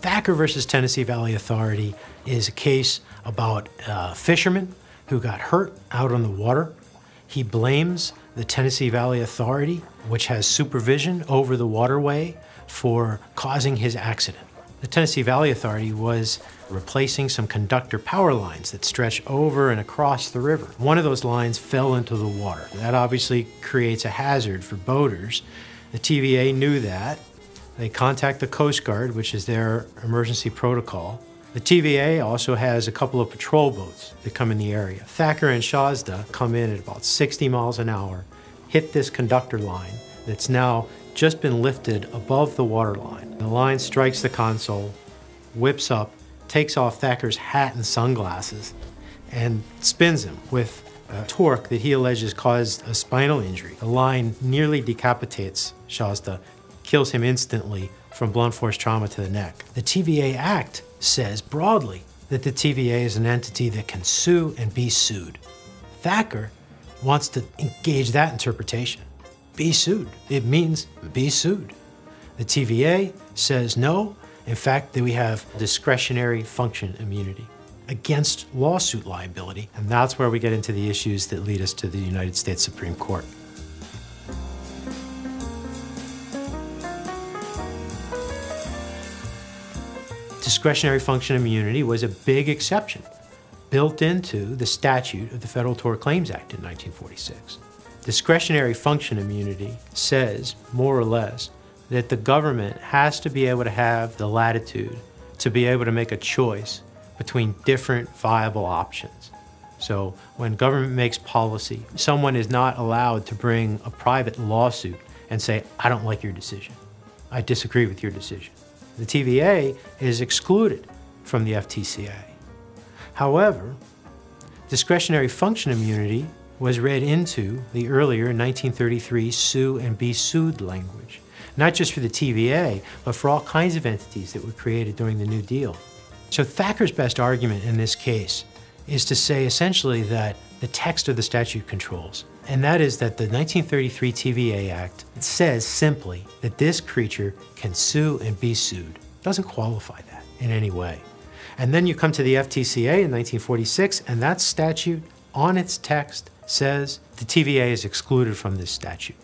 Thacker versus Tennessee Valley Authority is a case about a fisherman who got hurt out on the water. He blames the Tennessee Valley Authority, which has supervision over the waterway, for causing his accident. The Tennessee Valley Authority was replacing some conductor power lines that stretch over and across the river. One of those lines fell into the water. That obviously creates a hazard for boaters. The TVA knew that. They contact the Coast Guard, which is their emergency protocol. The TVA also has a couple of patrol boats that come in the area. Thacker and Szozda come in at about 60 miles an hour, hit this conductor line that's now just been lifted above the waterline. The line strikes the console, whips up, takes off Thacker's hat and sunglasses, and spins him with a torque that he alleges caused a spinal injury. The line nearly decapitates Szozda, kills him instantly from blunt force trauma to the neck. The TVA Act says broadly that the TVA is an entity that can sue and be sued. Thacker wants to engage that interpretation be sued. It means be sued. The TVA says no. In fact, that we have discretionary function immunity against lawsuit liability, and that's where we get into the issues that lead us to the United States Supreme Court. Discretionary function immunity was a big exception built into the statute of the Federal Tort Claims Act in 1946. Discretionary function immunity says, more or less, that the government has to be able to have the latitude to be able to make a choice between different viable options. So when government makes policy, someone is not allowed to bring a private lawsuit and say, I don't like your decision. I disagree with your decision. The TVA is excluded from the FTCA. However, discretionary function immunity was read into the earlier 1933 sue and be sued language, not just for the TVA, but for all kinds of entities that were created during the New Deal. So Thacker's best argument in this case is to say essentially that the text of the statute controls, and that is that the 1933 TVA Act says simply that this creature can sue and be sued. It doesn't qualify that in any way. And then you come to the FTCA in 1946, and that statute on its text says the TVA is excluded from this statute.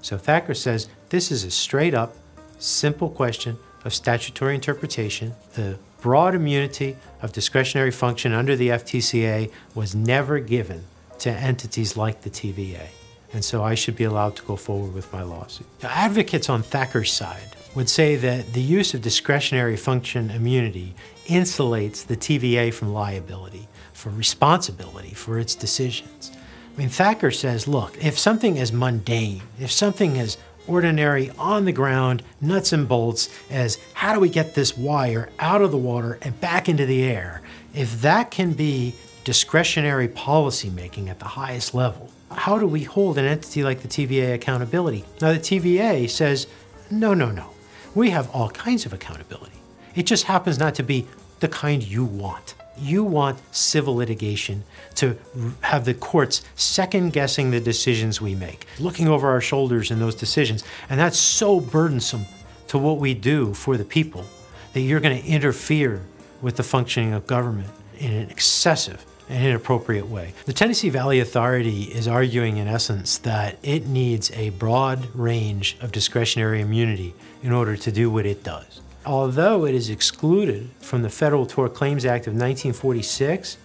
So Thacker says this is a straight up, simple question of statutory interpretation. The broad immunity of discretionary function under the FTCA was never given to entities like the TVA. And so I should be allowed to go forward with my lawsuit. Now, advocates on Thacker's side would say that the use of discretionary function immunity insulates the TVA from liability, for responsibility for its decisions. I mean, Thacker says, look, if something is mundane, if something is ordinary, on the ground, nuts and bolts, as how do we get this wire out of the water and back into the air, if that can be discretionary policy making at the highest level, how do we hold an entity like the TVA accountability? Now, the TVA says, no, no, no. We have all kinds of accountability. It just happens not to be the kind you want. You want civil litigation to have the courts second guessing the decisions we make, looking over our shoulders in those decisions. And that's so burdensome to what we do for the people that you're going to interfere with the functioning of government in an excessive and inappropriate way. The Tennessee Valley Authority is arguing, in essence, that it needs a broad range of discretionary immunity in order to do what it does although it is excluded from the Federal Tort Claims Act of 1946,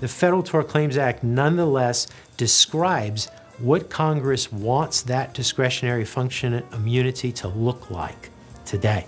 the Federal Tort Claims Act nonetheless describes what Congress wants that discretionary function immunity to look like today.